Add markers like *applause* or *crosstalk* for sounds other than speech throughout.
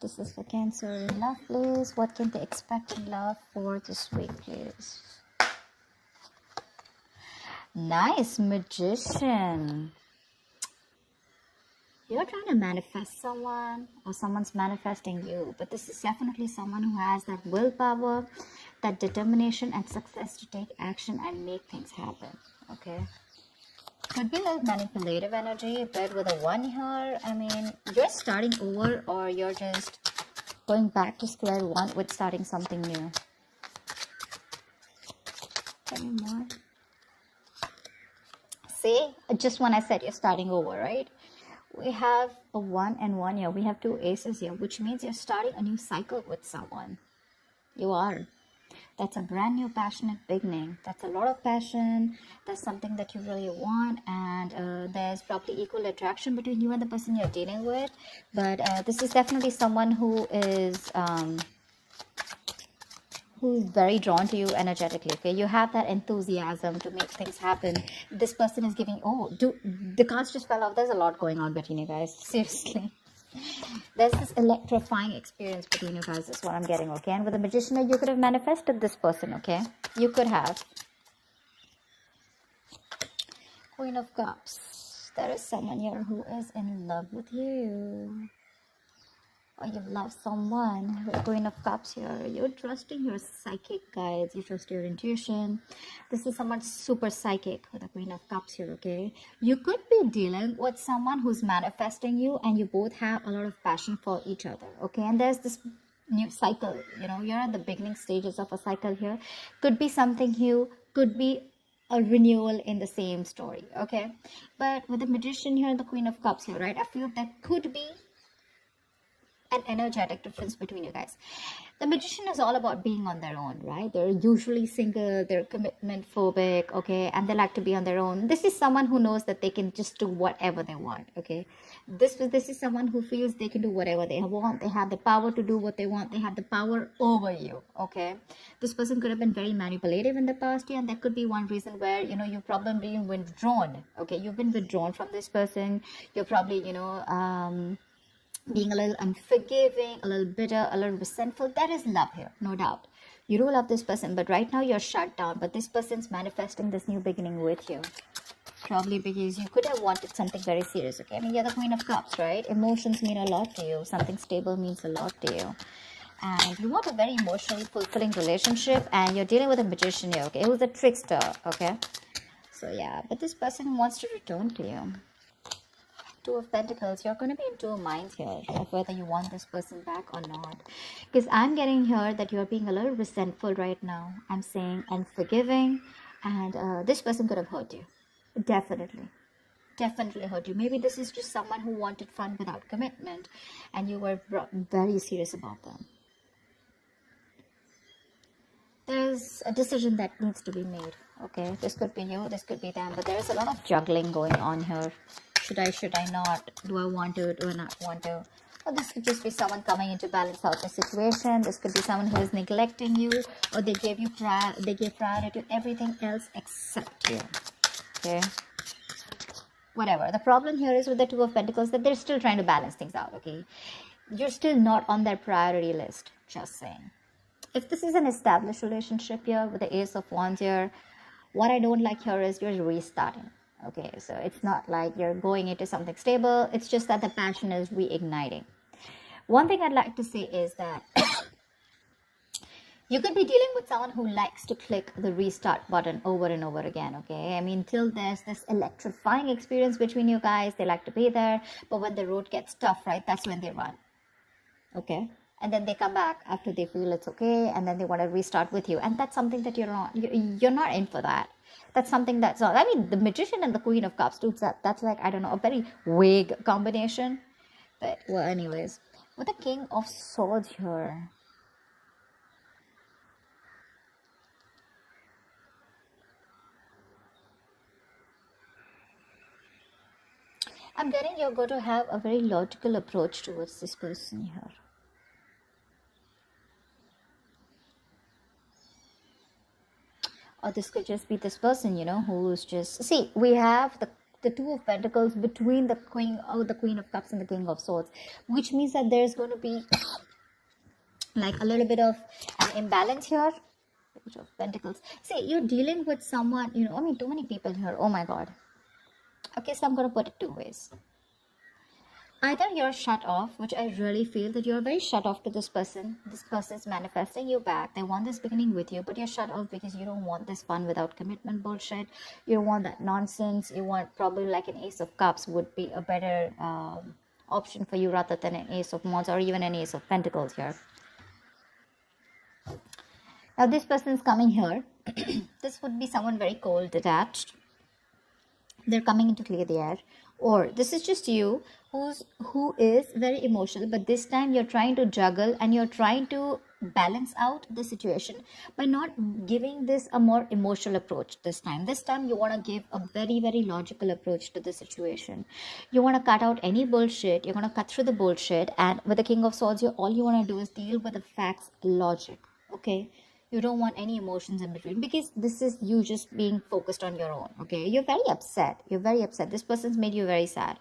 This is for Cancer in love, please. What can they expect in love for this week, please? Nice, Magician. You're trying to manifest someone, or someone's manifesting you, but this is definitely someone who has that willpower, that determination, and success to take action and make things happen. Okay could be like manipulative energy but with a one here i mean you're starting over or you're just going back to square one with starting something new. Me more. See just when i said you're starting over right? We have a one and one here. We have two aces here which means you're starting a new cycle with someone. You are that's a brand new passionate beginning that's a lot of passion. That's something that you really want. And uh, there's probably equal attraction between you and the person you're dealing with. But uh, this is definitely someone who is um, who's very drawn to you energetically okay? You have that enthusiasm to make things happen. This person is giving oh do the cards just fell off. There's a lot going on between you guys. *laughs* Seriously there's this electrifying experience between you guys is what i'm getting okay? And with the magician you could have manifested this person okay? You could have queen of cups. There is someone here who is in love with you or you love someone with queen of cups here. You're trusting your psychic guides. You trust your intuition. This is someone super psychic with the queen of cups here okay? You could be dealing with someone who's manifesting you and you both have a lot of passion for each other okay? And there's this new cycle you know? You're at the beginning stages of a cycle here. Could be something new. Could be a renewal in the same story okay? But with the magician here and the queen of cups here right? I feel that could be an energetic difference between you guys. The magician is all about being on their own, right? They're usually single, they're commitment phobic, okay, and they like to be on their own. This is someone who knows that they can just do whatever they want, okay? This this is someone who feels they can do whatever they want. They have the power to do what they want. They have the power over you, okay? This person could have been very manipulative in the past year, and that could be one reason where you know you've probably been withdrawn, okay? You've been withdrawn from this person. You're probably you know um being a little unforgiving, a little bitter, a little resentful. That is love here, no doubt. You do love this person, but right now you're shut down. But this person's manifesting this new beginning with you. Probably because you could have wanted something very serious, okay? I mean, you're the Queen of Cups, right? Emotions mean a lot to you. Something stable means a lot to you. And you want a very emotionally fulfilling relationship. And you're dealing with a magician here, okay? Who's a trickster, okay? So, yeah. But this person wants to return to you. Two of Pentacles, you're going to be in two minds here of whether you want this person back or not. Because I'm getting here that you're being a little resentful right now. I'm saying unforgiving and uh, this person could have hurt you. Definitely. Definitely hurt you. Maybe this is just someone who wanted fun without commitment and you were very serious about them. There's a decision that needs to be made. Okay, this could be you, this could be them, but there's a lot of juggling going on here should I, should I not? Do I want to, do I not want to? Or this could just be someone coming in to balance out the situation. This could be someone who is neglecting you or they gave you prior, they gave priority to everything else except you. Okay. Whatever. The problem here is with the Two of Pentacles that they're still trying to balance things out. Okay. You're still not on their priority list. Just saying. If this is an established relationship here with the Ace of Wands here, what I don't like here is you're restarting okay so it's not like you're going into something stable. It's just that the passion is reigniting. One thing i'd like to say is that *coughs* you could be dealing with someone who likes to click the restart button over and over again okay? I mean till there's this electrifying experience between you guys they like to be there but when the road gets tough right that's when they run okay? And then they come back after they feel it's okay and then they want to restart with you and that's something that you're not you're not in for that that's something that's not i mean the magician and the queen of cups dude that that's like i don't know a very vague combination. But well anyways. With the king of swords here. I'm getting you're going to have a very logical approach towards this person here. Or this could just be this person you know who's just see we have the the two of pentacles between the queen oh, the queen of cups and the king of swords which means that there's going to be *coughs* like a little bit of an imbalance here. Page of pentacles. See you're dealing with someone you know i mean too many people here. Oh my god. Okay so i'm gonna put it two ways either you're shut off which i really feel that you're very shut off to this person. This person is manifesting you back. They want this beginning with you but you're shut off because you don't want this fun without commitment bullshit. You don't want that nonsense. You want probably like an ace of cups would be a better um, option for you rather than an ace of wands or even an ace of pentacles here. Now this person is coming here. *clears throat* This would be someone very cold detached. They're coming in to clear the air. Or this is just you who's who is very emotional but this time you're trying to juggle and you're trying to balance out the situation by not giving this a more emotional approach this time. This time you want to give a very very logical approach to the situation. You want to cut out any bullshit you're going to cut through the bullshit and with the king of swords you all you want to do is deal with the facts logic okay? You don't want any emotions in between because this is you just being focused on your own okay? You're very upset you're very upset. This person's made you very sad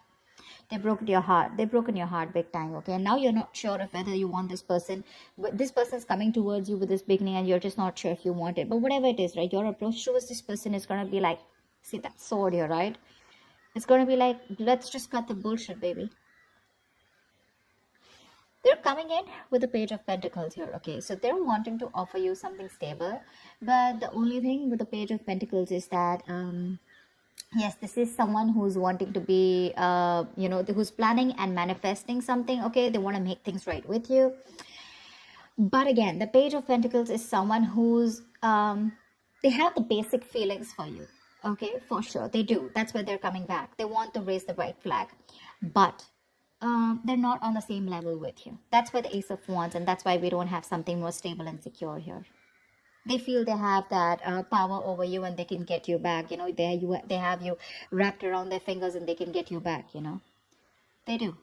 they broke your heart. They broken your heart big time okay? And now you're not sure of whether you want this person. But this person's coming towards you with this beginning and you're just not sure if you want it. But whatever it is right your approach towards this person is going to be like see that sword here right? It's going to be like let's just cut the bullshit baby. They're coming in with the page of pentacles here okay? So they're wanting to offer you something stable. But the only thing with the page of pentacles is that um yes this is someone who's wanting to be uh you know who's planning and manifesting something okay? They want to make things right with you. But again the page of pentacles is someone who's um they have the basic feelings for you okay? For sure they do. That's why they're coming back. They want to raise the right flag. But um, they're not on the same level with you. That's why the Ace of Wands, and that's why we don't have something more stable and secure here. They feel they have that uh, power over you, and they can get you back. You know, they you they have you wrapped around their fingers, and they can get you back. You know, they do,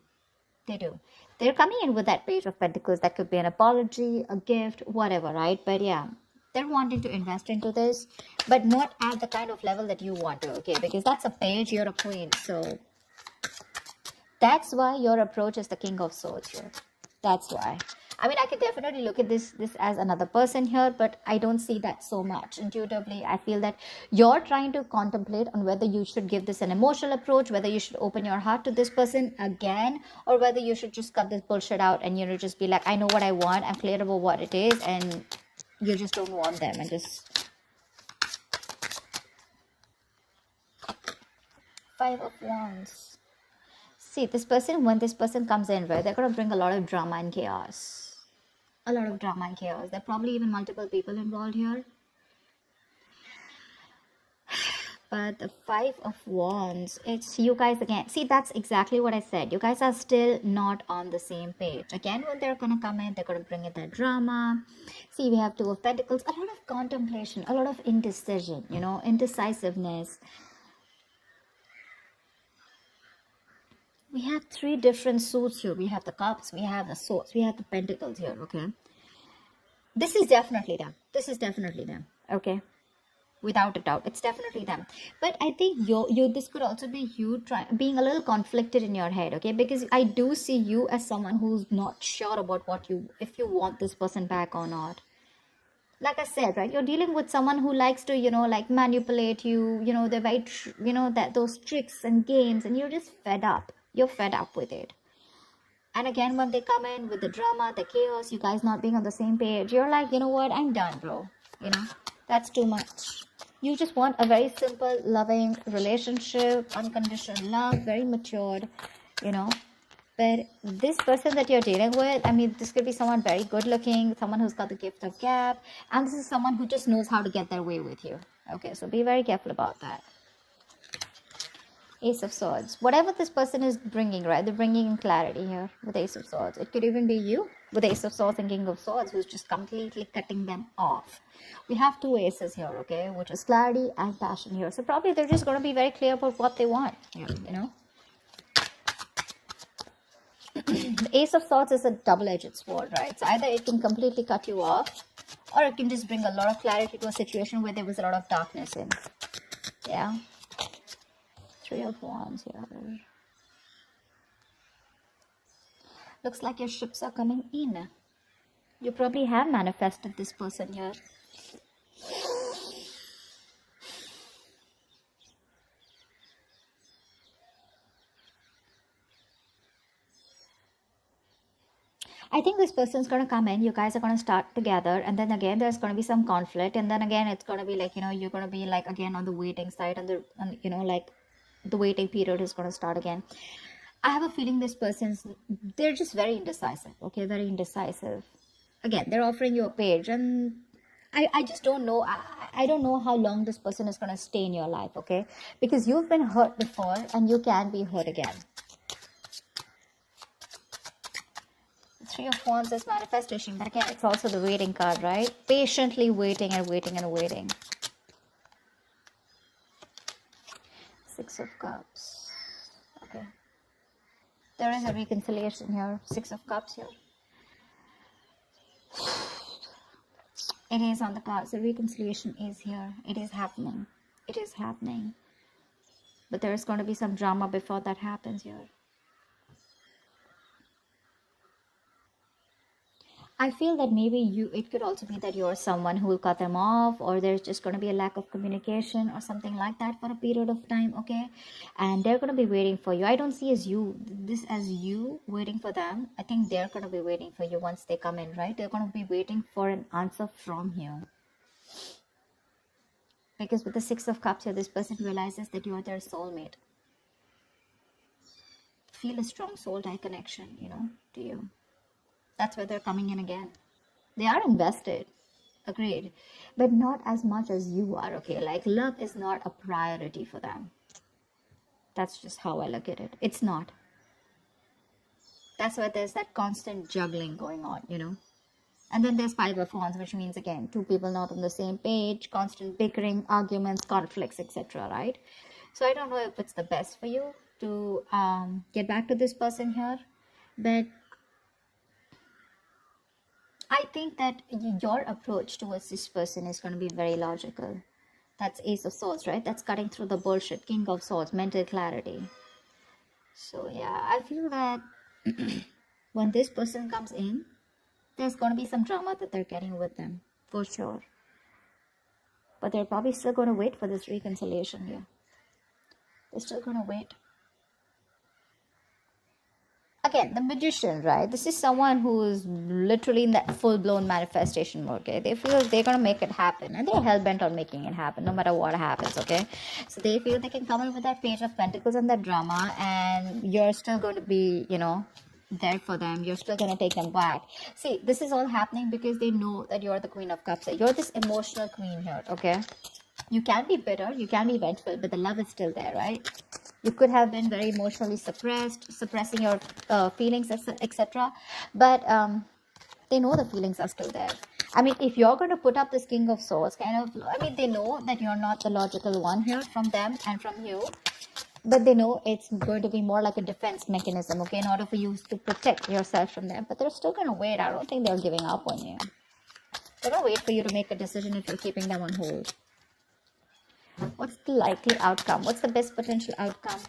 they do. They're coming in with that page of pentacles. That could be an apology, a gift, whatever, right? But yeah, they're wanting to invest into this, but not at the kind of level that you want to. Okay, because that's a page. You're a queen, so that's why your approach is the king of swords here that's why i mean i can definitely look at this this as another person here but i don't see that so much. Intuitively i feel that you're trying to contemplate on whether you should give this an emotional approach whether you should open your heart to this person again or whether you should just cut this bullshit out and you know just be like i know what i want. I'm clear about what it is and you just don't want them and just five of wands. See this person when this person comes in right they're going to bring a lot of drama and chaos a lot of drama and chaos. There are probably even multiple people involved here. But the five of wands it's you guys again. See that's exactly what i said. You guys are still not on the same page. Again when they're gonna come in they're gonna bring in that drama. See we have two of pentacles. A lot of contemplation a lot of indecision you know indecisiveness we have three different suits here. We have the cups we have the swords we have the pentacles here okay? This is definitely them. This is definitely them okay? Without a doubt it's definitely them. But i think you you this could also be you trying being a little conflicted in your head okay? Because i do see you as someone who's not sure about what you if you want this person back or not. Like i said right you're dealing with someone who likes to you know like manipulate you you know they're very you know that those tricks and games and you're just fed up you're fed up with it. And again when they come in with the drama the chaos you guys not being on the same page you're like you know what? I'm done bro. You know? That's too much. You just want a very simple loving relationship unconditional love very matured you know? But this person that you're dealing with i mean this could be someone very good looking someone who's got the gift of gab and this is someone who just knows how to get their way with you. Okay so be very careful about that Ace of Swords. Whatever this person is bringing, right? They're bringing in clarity here with Ace of Swords. It could even be you with Ace of Swords and King of Swords who's just completely cutting them off. We have two aces here, okay? Which is clarity and passion here. So probably they're just going to be very clear about what they want you know? the *clears throat* Ace of Swords is a double-edged sword, right? So either it can completely cut you off or it can just bring a lot of clarity to a situation where there was a lot of darkness in. Yeah. Three of Wands here. Looks like your ships are coming in. You probably have manifested this person here. I think this person's gonna come in. You guys are gonna start together, and then again, there's gonna be some conflict, and then again, it's gonna be like you know, you're gonna be like again on the waiting side, and the and, you know, like the waiting period is gonna start again. I have a feeling this person's they're just very indecisive. Okay, very indecisive. Again, they're offering you a page, and I, I just don't know. I, I don't know how long this person is going to stay in your life, okay? Because you've been hurt before and you can be hurt again. Three of Wands is manifestation, but again, it's also the waiting card, right? Patiently waiting and waiting and waiting. Six of Cups. Okay. There is a reconciliation here. Six of Cups here. It is on the cards. The reconciliation is here. It is happening. It is happening. But there is going to be some drama before that happens here. I feel that maybe you, it could also be that you're someone who will cut them off, or there's just going to be a lack of communication or something like that for a period of time, okay? And they're going to be waiting for you. I don't see as you, this as you waiting for them. I think they're going to be waiting for you once they come in, right? They're going to be waiting for an answer from you. Because with the Six of Cups here, this person realizes that you are their soulmate. Feel a strong soul tie connection, you know, to you. That's why they're coming in again. They are invested. Agreed. But not as much as you are, okay? Like, love is not a priority for them. That's just how I look at it. It's not. That's why there's that constant juggling going on, you know? And then there's five of wands, which means again, two people not on the same page, constant bickering, arguments, conflicts, etc. Right? So I don't know if it's the best for you to um, get back to this person here, but I think that your approach towards this person is going to be very logical. That's Ace of Swords, right? That's cutting through the bullshit. King of Swords, mental clarity. So, yeah, I feel that *clears throat* when this person comes in, there's going to be some drama that they're getting with them, for sure. But they're probably still going to wait for this reconciliation here. They're still going to wait again the magician right? This is someone who's literally in that full-blown manifestation mode okay? They feel they're gonna make it happen and they're hell-bent on making it happen no matter what happens okay? So they feel they can come in with that page of pentacles and that drama and you're still going to be you know there for them. You're still going to take them back. See this is all happening because they know that you're the queen of cups. You're this emotional queen here okay? You can be bitter you can be vengeful but the love is still there right you could have been very emotionally suppressed suppressing your uh, feelings etc but um, they know the feelings are still there. I mean if you're going to put up this king of swords kind of i mean they know that you're not the logical one here from them and from you but they know it's going to be more like a defense mechanism okay in order for you to protect yourself from them. But they're still going to wait. I don't think they're giving up on you. They're going to wait for you to make a decision if you're keeping them on hold What's the likely outcome? What's the best potential outcome?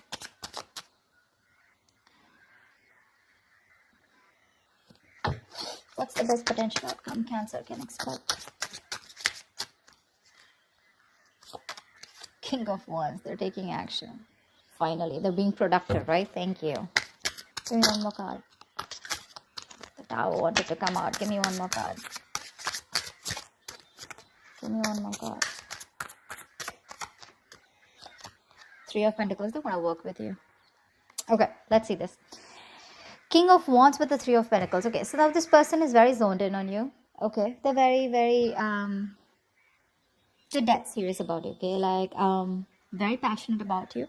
What's the best potential outcome Cancer can expect? King of Wands, they're taking action. Finally, they're being productive, right? Thank you. Give me one more card. The Tower wanted to come out. Give me one more card. Give me one more card. Three of Pentacles, they want to work with you. Okay, let's see this. King of Wands with the Three of Pentacles. Okay, so now this person is very zoned in on you. Okay, they're very, very, um, they're dead serious about you. Okay, like, um, very passionate about you.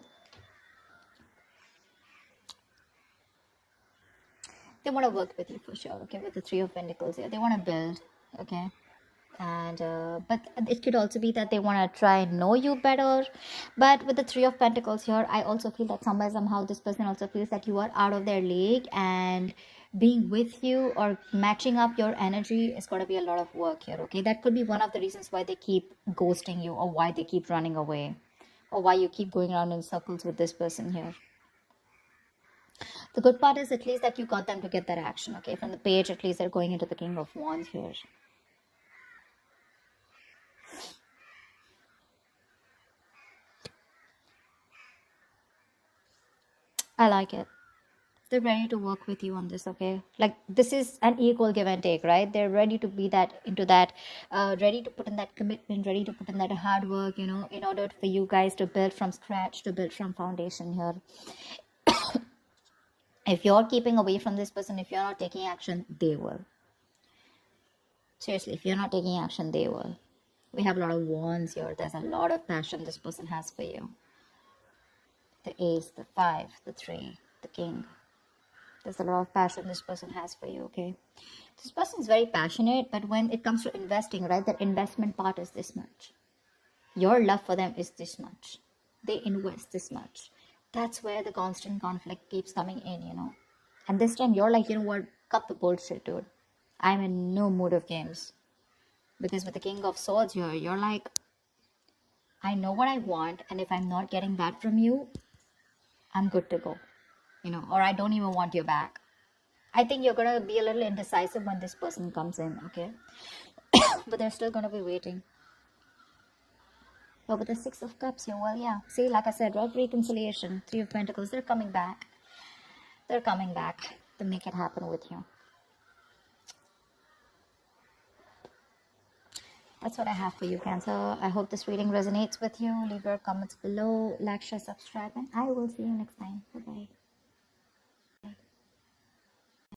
They want to work with you for sure. Okay, with the Three of Pentacles here, they want to build. Okay, and uh, but it could also be that they want to try and know you better but with the three of pentacles here i also feel that somehow somehow this person also feels that you are out of their league and being with you or matching up your energy is going to be a lot of work here okay that could be one of the reasons why they keep ghosting you or why they keep running away or why you keep going around in circles with this person here. The good part is at least that you got them to get that action, okay? From the page, at least they're going into the King of Wands here. I like it. They're ready to work with you on this, okay? Like this is an equal give and take, right? They're ready to be that into that, uh, ready to put in that commitment, ready to put in that hard work, you know, in order for you guys to build from scratch, to build from foundation here. *coughs* if you're keeping away from this person, if you're not taking action, they will. Seriously, if you're not taking action, they will. We have a lot of wands here. There's a lot of passion this person has for you the ace, the five, the three, the king. There's a lot of passion this person has for you, okay? This person is very passionate, but when it comes to investing, right, their investment part is this much. Your love for them is this much. They invest this much. That's where the constant conflict keeps coming in, you know. And this time you're like, you know what, cut the bullshit, dude. I'm in no mood of games. Because with the King of Swords here, you're like, I know what I want, and if I'm not getting that from you, I'm good to go. You know, or I don't even want you back. I think you're gonna be a little indecisive when this person comes in, okay? *coughs* but they're still gonna be waiting. But with the Six of Cups here, well, yeah. See, like I said, right? Reconciliation, Three of Pentacles, they're coming back. They're coming back to make it happen with you. That's what I have for you, Cancer. I hope this reading resonates with you. Leave your comments below, like, share, subscribe, and I will see you next time. Bye bye.